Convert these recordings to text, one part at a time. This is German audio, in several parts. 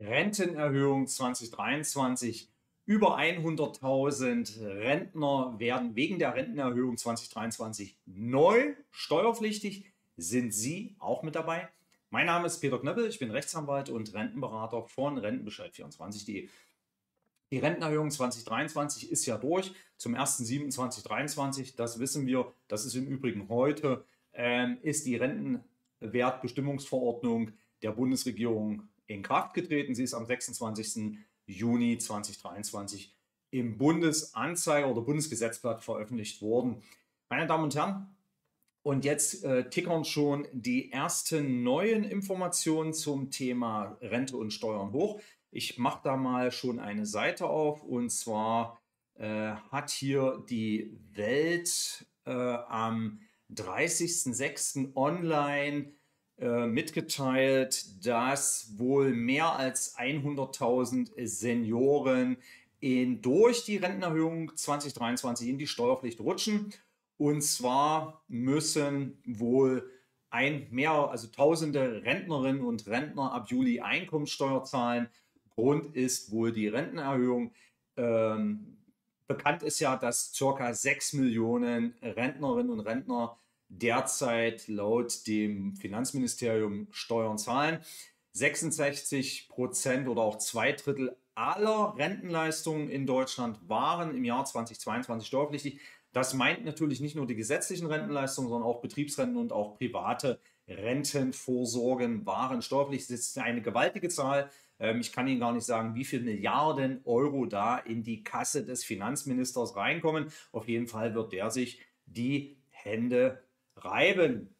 Rentenerhöhung 2023. Über 100.000 Rentner werden wegen der Rentenerhöhung 2023 neu steuerpflichtig. Sind Sie auch mit dabei? Mein Name ist Peter Knöppel, ich bin Rechtsanwalt und Rentenberater von Rentenbescheid24.de. Die Rentenerhöhung 2023 ist ja durch zum 1.7.2023. Das wissen wir. Das ist im Übrigen heute, ähm, ist die Rentenwertbestimmungsverordnung der Bundesregierung in Kraft getreten. Sie ist am 26. Juni 2023 im Bundesanzeiger oder Bundesgesetzblatt veröffentlicht worden. Meine Damen und Herren, und jetzt äh, tickern schon die ersten neuen Informationen zum Thema Rente und Steuern hoch. Ich mache da mal schon eine Seite auf und zwar äh, hat hier die Welt äh, am 30.06. online äh, mitgeteilt, dass wohl mehr als 100.000 Senioren in, durch die Rentenerhöhung 2023 in die Steuerpflicht rutschen. Und zwar müssen wohl ein mehr, also tausende Rentnerinnen und Rentner ab Juli Einkommensteuer zahlen. Grund ist wohl die Rentenerhöhung. Ähm, bekannt ist ja, dass ca. 6 Millionen Rentnerinnen und Rentner derzeit laut dem Finanzministerium Steuern zahlen. 66 Prozent oder auch zwei Drittel aller Rentenleistungen in Deutschland waren im Jahr 2022 steuerpflichtig. Das meint natürlich nicht nur die gesetzlichen Rentenleistungen, sondern auch Betriebsrenten und auch private Rentenvorsorgen waren steuerpflichtig. Das ist eine gewaltige Zahl. Ähm, ich kann Ihnen gar nicht sagen, wie viele Milliarden Euro da in die Kasse des Finanzministers reinkommen. Auf jeden Fall wird der sich die Hände reiben.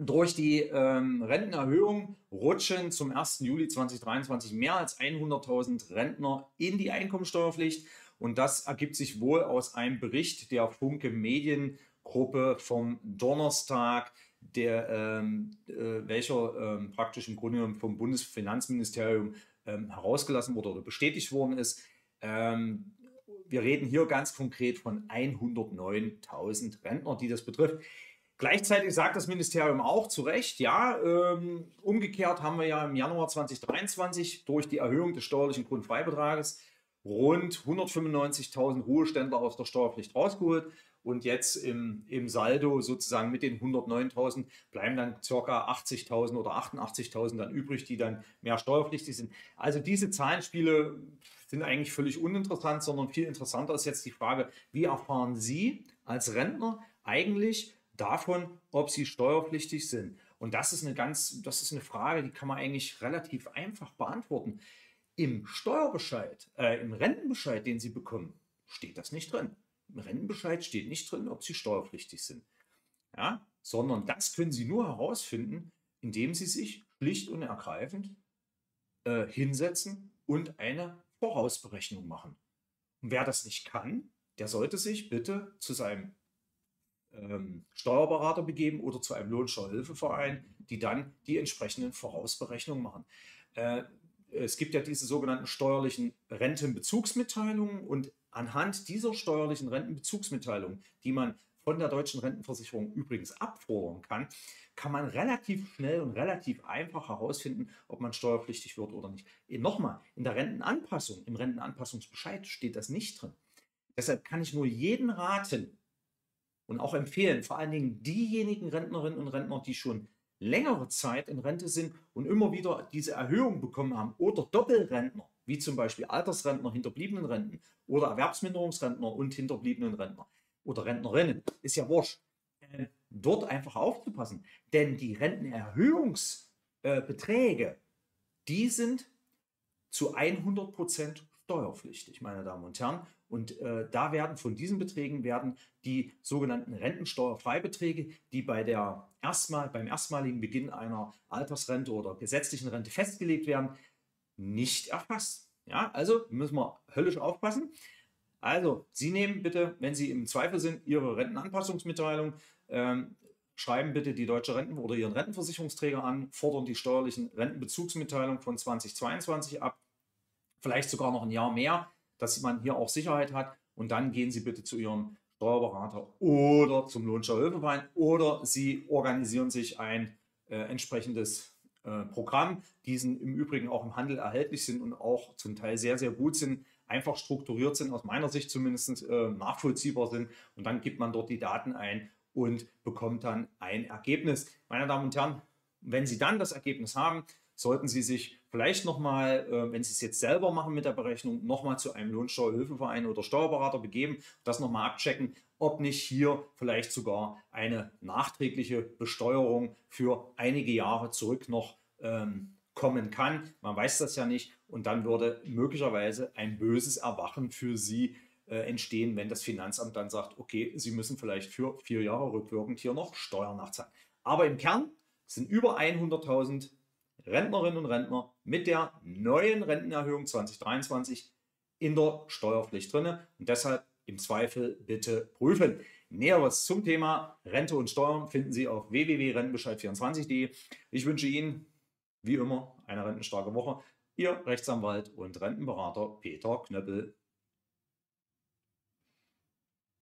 Durch die ähm, Rentenerhöhung rutschen zum 1. Juli 2023 mehr als 100.000 Rentner in die Einkommensteuerpflicht. Und das ergibt sich wohl aus einem Bericht der Funke Mediengruppe vom Donnerstag, der, ähm, äh, welcher ähm, praktisch im Grunde genommen vom Bundesfinanzministerium ähm, herausgelassen wurde oder bestätigt worden ist. Ähm, wir reden hier ganz konkret von 109.000 Rentner, die das betrifft. Gleichzeitig sagt das Ministerium auch zu Recht, ja, ähm, umgekehrt haben wir ja im Januar 2023 durch die Erhöhung des steuerlichen Grundfreibetrages rund 195.000 Ruheständler aus der Steuerpflicht rausgeholt. Und jetzt im, im Saldo sozusagen mit den 109.000 bleiben dann ca. 80.000 oder 88.000 dann übrig, die dann mehr steuerpflichtig sind. Also diese Zahlenspiele sind eigentlich völlig uninteressant, sondern viel interessanter ist jetzt die Frage, wie erfahren Sie als Rentner eigentlich davon, ob Sie steuerpflichtig sind? Und das ist eine ganz, das ist eine Frage, die kann man eigentlich relativ einfach beantworten. Im Steuerbescheid, äh, im Rentenbescheid, den Sie bekommen, steht das nicht drin. Im Rentenbescheid steht nicht drin, ob Sie steuerpflichtig sind. Ja? Sondern das können Sie nur herausfinden, indem Sie sich schlicht und ergreifend äh, hinsetzen und eine Vorausberechnung machen. Und wer das nicht kann, der sollte sich bitte zu seinem ähm, Steuerberater begeben oder zu einem Lohnsteuerhilfeverein, die dann die entsprechenden Vorausberechnungen machen. Äh, es gibt ja diese sogenannten steuerlichen Rentenbezugsmitteilungen und anhand dieser steuerlichen Rentenbezugsmitteilungen, die man von der deutschen Rentenversicherung übrigens abfordern kann, kann man relativ schnell und relativ einfach herausfinden, ob man steuerpflichtig wird oder nicht. Nochmal, in der Rentenanpassung, im Rentenanpassungsbescheid steht das nicht drin. Deshalb kann ich nur jeden raten und auch empfehlen, vor allen Dingen diejenigen Rentnerinnen und Rentner, die schon längere Zeit in Rente sind und immer wieder diese Erhöhung bekommen haben oder Doppelrentner, wie zum Beispiel Altersrentner, Hinterbliebenenrenten oder Erwerbsminderungsrentner und hinterbliebenen Rentner oder Rentnerinnen, ist ja wurscht, äh, dort einfach aufzupassen. Denn die Rentenerhöhungsbeträge, die sind zu 100 Prozent steuerpflichtig, meine Damen und Herren. Und äh, da werden von diesen Beträgen werden die sogenannten Rentensteuerfreibeträge, die bei der erstmal, beim erstmaligen Beginn einer Altersrente oder gesetzlichen Rente festgelegt werden, nicht erfasst. Ja, also müssen wir höllisch aufpassen. Also, Sie nehmen bitte, wenn Sie im Zweifel sind, Ihre Rentenanpassungsmitteilung, ähm, schreiben bitte die Deutsche Renten- oder Ihren Rentenversicherungsträger an, fordern die steuerlichen Rentenbezugsmitteilungen von 2022 ab vielleicht sogar noch ein Jahr mehr, dass man hier auch Sicherheit hat. Und dann gehen Sie bitte zu Ihrem Steuerberater oder zum Lohnsteuerhilfeverein oder Sie organisieren sich ein äh, entsprechendes äh, Programm, die im Übrigen auch im Handel erhältlich sind und auch zum Teil sehr, sehr gut sind, einfach strukturiert sind, aus meiner Sicht zumindest äh, nachvollziehbar sind. Und dann gibt man dort die Daten ein und bekommt dann ein Ergebnis. Meine Damen und Herren, wenn Sie dann das Ergebnis haben, sollten Sie sich vielleicht nochmal, äh, wenn Sie es jetzt selber machen mit der Berechnung, nochmal zu einem Lohnsteuerhilfeverein oder Steuerberater begeben, das nochmal abchecken, ob nicht hier vielleicht sogar eine nachträgliche Besteuerung für einige Jahre zurück noch ähm, kommen kann. Man weiß das ja nicht und dann würde möglicherweise ein böses Erwachen für Sie äh, entstehen, wenn das Finanzamt dann sagt, okay, Sie müssen vielleicht für vier Jahre rückwirkend hier noch Steuern nachzahlen. Aber im Kern sind über 100.000 Rentnerinnen und Rentner mit der neuen Rentenerhöhung 2023 in der Steuerpflicht drin und deshalb im Zweifel bitte prüfen. Näheres zum Thema Rente und Steuern finden Sie auf www.rentenbescheid24.de. Ich wünsche Ihnen wie immer eine rentenstarke Woche. Ihr Rechtsanwalt und Rentenberater Peter Knöppel.